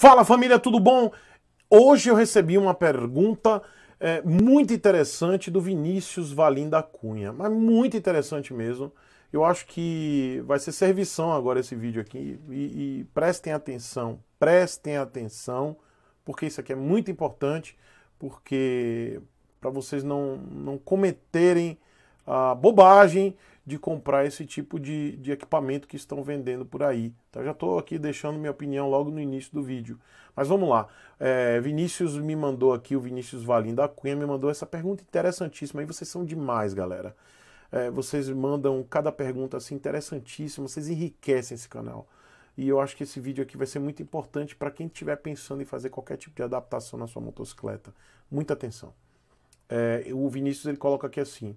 Fala família, tudo bom? Hoje eu recebi uma pergunta é, muito interessante do Vinícius Valim da Cunha, mas muito interessante mesmo. Eu acho que vai ser servição agora esse vídeo aqui e, e prestem atenção, prestem atenção, porque isso aqui é muito importante, porque para vocês não, não cometerem a bobagem de comprar esse tipo de, de equipamento que estão vendendo por aí. Então já estou aqui deixando minha opinião logo no início do vídeo. Mas vamos lá. É, Vinícius me mandou aqui, o Vinícius Valim da Cunha me mandou essa pergunta interessantíssima. E vocês são demais, galera. É, vocês mandam cada pergunta assim interessantíssima, vocês enriquecem esse canal. E eu acho que esse vídeo aqui vai ser muito importante para quem estiver pensando em fazer qualquer tipo de adaptação na sua motocicleta. Muita atenção. É, o Vinícius ele coloca aqui assim: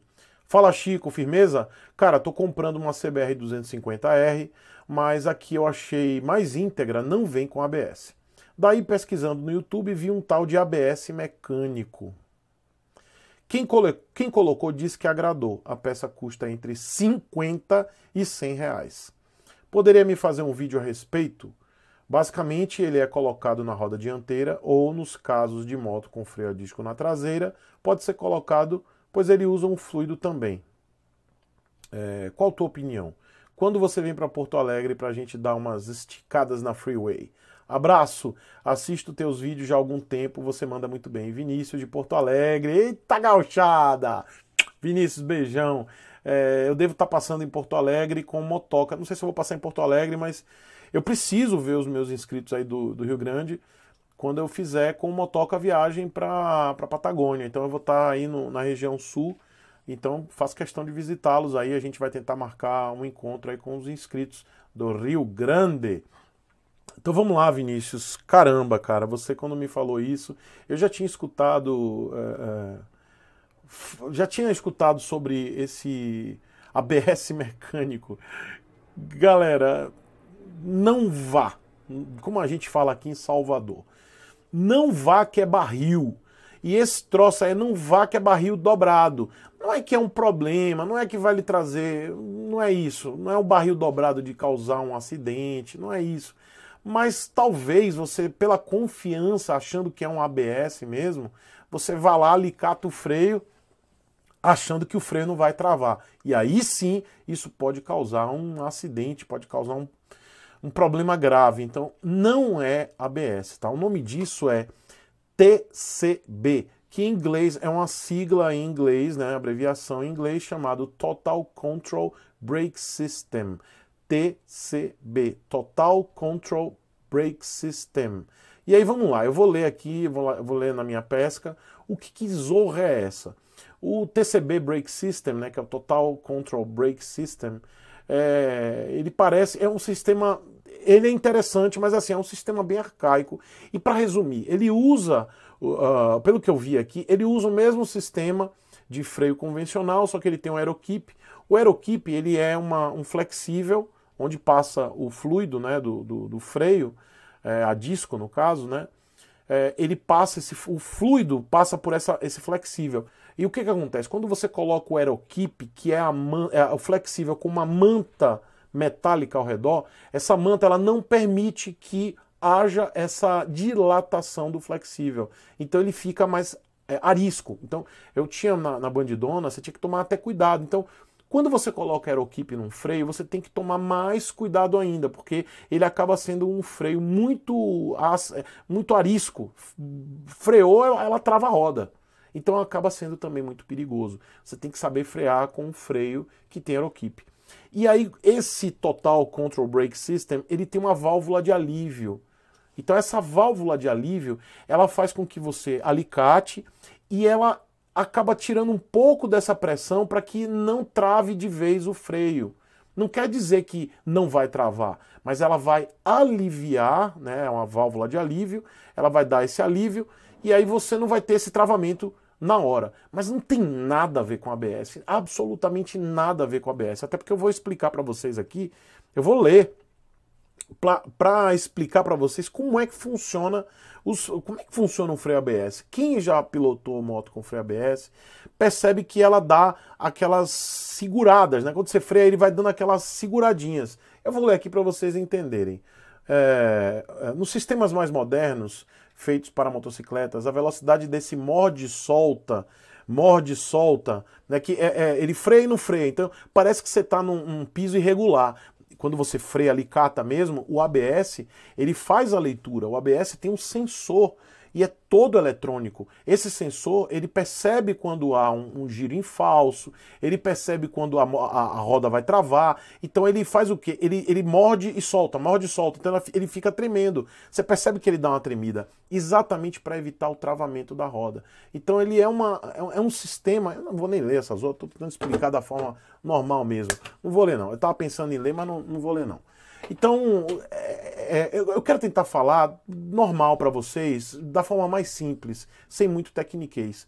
Fala Chico, firmeza? Cara, tô comprando uma CBR 250R, mas aqui eu achei mais íntegra, não vem com ABS. Daí pesquisando no YouTube vi um tal de ABS mecânico. Quem, quem colocou disse que agradou. A peça custa entre 50 e 100 reais. Poderia me fazer um vídeo a respeito? Basicamente, ele é colocado na roda dianteira ou, nos casos de moto com freio a disco na traseira, pode ser colocado pois ele usa um fluido também. É, qual a tua opinião? Quando você vem para Porto Alegre para a gente dar umas esticadas na freeway? Abraço, assisto teus vídeos já há algum tempo, você manda muito bem. Vinícius de Porto Alegre, eita gauchada! Vinícius, beijão. É, eu devo estar tá passando em Porto Alegre com motoca. Não sei se vou passar em Porto Alegre, mas eu preciso ver os meus inscritos aí do, do Rio Grande quando eu fizer com motoca a viagem para a Patagônia. Então eu vou estar tá aí no, na região sul, então faço questão de visitá-los aí. A gente vai tentar marcar um encontro aí com os inscritos do Rio Grande. Então vamos lá, Vinícius. Caramba, cara, você quando me falou isso, eu já tinha escutado. É, é, já tinha escutado sobre esse ABS mecânico. Galera, não vá. Como a gente fala aqui em Salvador não vá que é barril. E esse troço aí, não vá que é barril dobrado. Não é que é um problema, não é que vai lhe trazer. Não é isso. Não é o barril dobrado de causar um acidente, não é isso. Mas talvez você, pela confiança, achando que é um ABS mesmo, você vá lá, alicata o freio, achando que o freio não vai travar. E aí sim, isso pode causar um acidente, pode causar um um problema grave. Então, não é ABS, tá? O nome disso é TCB, que em inglês é uma sigla em inglês, né, abreviação em inglês chamado Total Control Brake System. TCB, Total Control Brake System. E aí vamos lá, eu vou ler aqui, vou, lá, vou ler na minha pesca, o que, que zorra é essa? O TCB Brake System, né, que é o Total Control Brake System, é, ele parece, é um sistema, ele é interessante, mas assim, é um sistema bem arcaico. E para resumir, ele usa, uh, pelo que eu vi aqui, ele usa o mesmo sistema de freio convencional, só que ele tem um aerokeep. O aerokeep, ele é uma, um flexível, onde passa o fluido né, do, do, do freio, é, a disco no caso, né? É, ele passa esse, o fluido passa por essa, esse flexível. E o que, que acontece? Quando você coloca o aerokeep, que é, a man, é o flexível com uma manta metálica ao redor, essa manta ela não permite que haja essa dilatação do flexível. Então ele fica mais é, arisco. Então eu tinha na, na bandidona, você tinha que tomar até cuidado. Então quando você coloca aerokeep num freio, você tem que tomar mais cuidado ainda, porque ele acaba sendo um freio muito, é, muito arisco. Freou, ela trava a roda. Então acaba sendo também muito perigoso. Você tem que saber frear com um freio que tem aerokeep. E aí esse Total Control Brake System, ele tem uma válvula de alívio. Então essa válvula de alívio, ela faz com que você alicate e ela acaba tirando um pouco dessa pressão para que não trave de vez o freio. Não quer dizer que não vai travar, mas ela vai aliviar, né, é uma válvula de alívio, ela vai dar esse alívio e aí você não vai ter esse travamento na hora. Mas não tem nada a ver com ABS, absolutamente nada a ver com ABS. Até porque eu vou explicar para vocês aqui, eu vou ler para explicar para vocês como é que funciona os, como é que funciona o freio ABS. Quem já pilotou moto com freio ABS percebe que ela dá aquelas seguradas, né? Quando você freia, ele vai dando aquelas seguradinhas. Eu vou ler aqui para vocês entenderem. É, é, nos sistemas mais modernos, feitos para motocicletas, a velocidade desse morde solta, morde solta, né, que é, é, ele freia e não freia. Então parece que você está num, num piso irregular quando você freia ali, cata mesmo, o ABS, ele faz a leitura. O ABS tem um sensor e é todo eletrônico. Esse sensor ele percebe quando há um, um giro em falso, ele percebe quando a, a, a, roda vai travar. Então ele faz o quê? Ele, ele morde e solta, morde e solta. Então ele fica tremendo. Você percebe que ele dá uma tremida, exatamente para evitar o travamento da roda. Então ele é, uma, é, é um sistema. Eu não vou nem ler essas outras, estou tentando explicar da forma normal mesmo. Não vou ler, não. Eu estava pensando em ler, mas não, não vou ler, não. Então, é, é, eu quero tentar falar normal para vocês, da forma mais simples, sem muito tecniquez.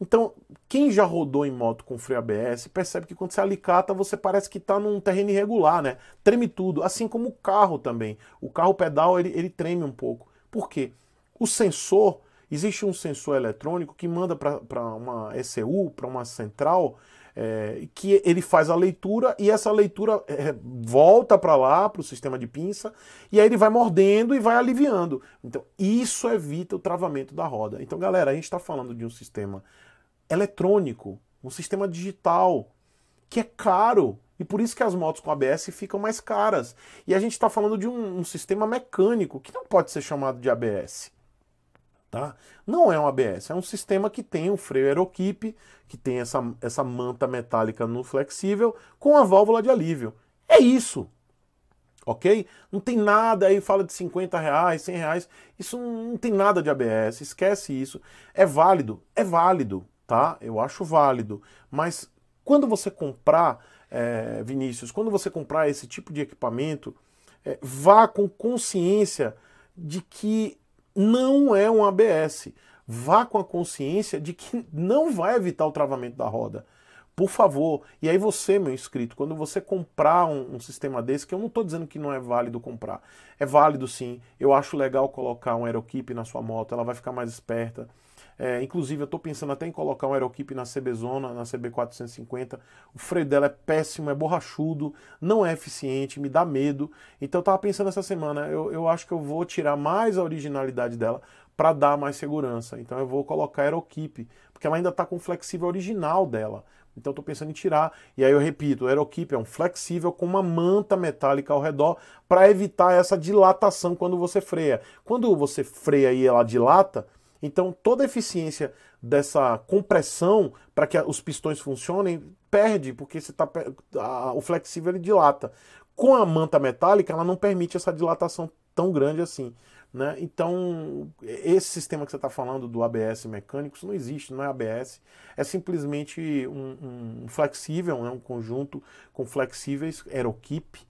Então, quem já rodou em moto com freio ABS percebe que quando você alicata, você parece que está num terreno irregular, né? Treme tudo, assim como o carro também. O carro pedal, ele, ele treme um pouco. Por quê? O sensor, existe um sensor eletrônico que manda para uma ECU, para uma central, é, que ele faz a leitura e essa leitura é, volta para lá, para o sistema de pinça, e aí ele vai mordendo e vai aliviando. Então, isso evita o travamento da roda. Então, galera, a gente está falando de um sistema eletrônico, um sistema digital, que é caro. E por isso que as motos com ABS ficam mais caras. E a gente está falando de um, um sistema mecânico, que não pode ser chamado de ABS. Tá? Não é um ABS, é um sistema que tem o freio Aerokeep, que tem essa, essa manta metálica no flexível, com a válvula de alívio. É isso. Ok? Não tem nada aí, fala de 50 reais, 100 reais. Isso não, não tem nada de ABS, esquece isso. É válido? É válido, tá? Eu acho válido. Mas quando você comprar, é, Vinícius, quando você comprar esse tipo de equipamento, é, vá com consciência de que não é um ABS. Vá com a consciência de que não vai evitar o travamento da roda. Por favor. E aí você, meu inscrito, quando você comprar um, um sistema desse, que eu não estou dizendo que não é válido comprar. É válido sim. Eu acho legal colocar um Aerokeep na sua moto, ela vai ficar mais esperta. É, inclusive, eu estou pensando até em colocar um Aerokeep na CB Zona, na CB450. O freio dela é péssimo, é borrachudo, não é eficiente, me dá medo. Então, eu estava pensando essa semana, eu, eu acho que eu vou tirar mais a originalidade dela para dar mais segurança. Então, eu vou colocar Aerokeep, porque ela ainda está com o flexível original dela. Então estou pensando em tirar. E aí eu repito, o Aerokeep é um flexível com uma manta metálica ao redor para evitar essa dilatação quando você freia. Quando você freia e ela dilata, então, toda a eficiência dessa compressão para que os pistões funcionem perde, porque você tá, a, o flexível ele dilata. Com a manta metálica, ela não permite essa dilatação tão grande assim. Né? Então, esse sistema que você está falando do ABS mecânico, isso não existe, não é ABS, é simplesmente um, um flexível, né? um conjunto com flexíveis, Aerokeep,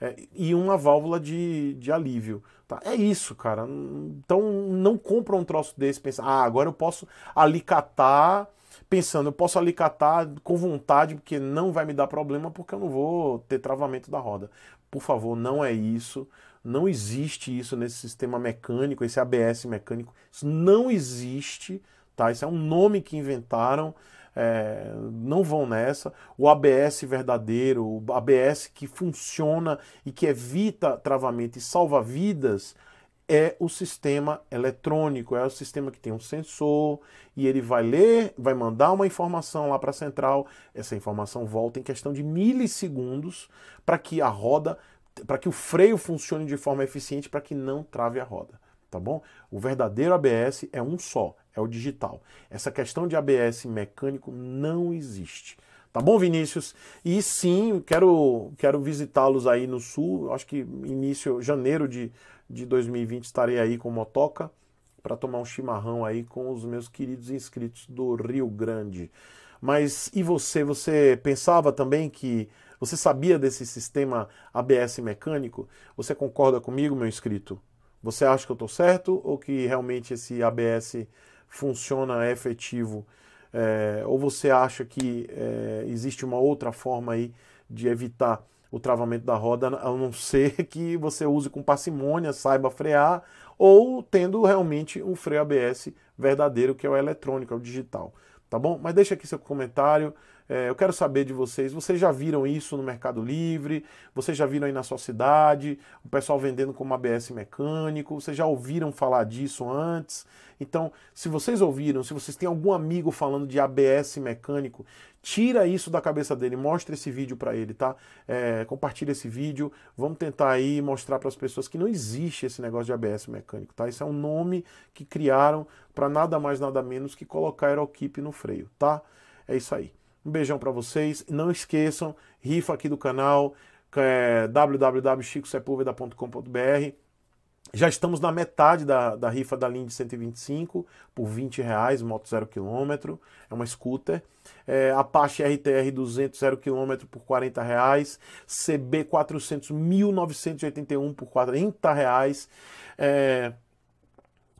é, e uma válvula de, de alívio. Tá? É isso, cara. Então não compra um troço desse pensando, ah, agora eu posso alicatar, pensando, eu posso alicatar com vontade, porque não vai me dar problema, porque eu não vou ter travamento da roda. Por favor, não é isso. Não existe isso nesse sistema mecânico, esse ABS mecânico. Isso não existe, tá? Isso é um nome que inventaram é, não vão nessa. O ABS verdadeiro, o ABS que funciona e que evita travamento e salva vidas, é o sistema eletrônico, é o sistema que tem um sensor e ele vai ler, vai mandar uma informação lá para a central. Essa informação volta em questão de milissegundos para que a roda, para que o freio funcione de forma eficiente, para que não trave a roda. Tá bom? O verdadeiro ABS é um só, é o digital. Essa questão de ABS mecânico não existe. Tá bom, Vinícius? E sim, quero, quero visitá-los aí no sul. Acho que início, janeiro de, de 2020, estarei aí com motoca para tomar um chimarrão aí com os meus queridos inscritos do Rio Grande. Mas e você? Você pensava também que você sabia desse sistema ABS mecânico? Você concorda comigo, meu inscrito? Você acha que eu estou certo ou que realmente esse ABS funciona, é efetivo? É, ou você acha que é, existe uma outra forma aí de evitar o travamento da roda, a não ser que você use com parcimônia, saiba frear, ou tendo realmente um freio ABS verdadeiro, que é o eletrônico, é o digital. Tá bom? Mas deixa aqui seu comentário. É, eu quero saber de vocês. Vocês já viram isso no Mercado Livre? Vocês já viram aí na sua cidade? O pessoal vendendo como ABS mecânico? Vocês já ouviram falar disso antes? Então, se vocês ouviram, se vocês têm algum amigo falando de ABS mecânico, tira isso da cabeça dele, mostra esse vídeo para ele, tá? É, compartilha esse vídeo, vamos tentar aí mostrar para as pessoas que não existe esse negócio de ABS mecânico, tá? Isso é um nome que criaram para nada mais nada menos que colocar aeroquipe no freio, tá? É isso aí. Um beijão para vocês. Não esqueçam, rifa aqui do canal, é www.chicosepulveda.com.br. Já estamos na metade da, da rifa da linha de 125 por 20 reais, moto 0 km, é uma scooter. É, Apache RTR 200 0 km por 40 reais, CB 400 1981 por 40 reais. É,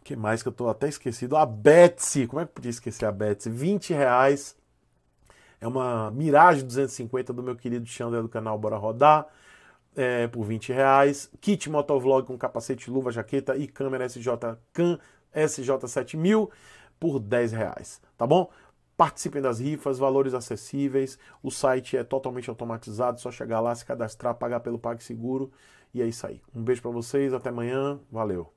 que mais que eu tô até esquecido? A Betsy, como é que podia esquecer a Betsy? 20 reais. É uma Mirage 250 do meu querido Xander do canal Bora Rodar. É, por 20 reais. Kit Motovlog com capacete, luva, jaqueta e câmera SJ Can SJ7000 por 10 reais. Tá bom? Participem das rifas, valores acessíveis. O site é totalmente automatizado, só chegar lá, se cadastrar, pagar pelo PagSeguro e é isso aí. Um beijo para vocês, até amanhã. Valeu.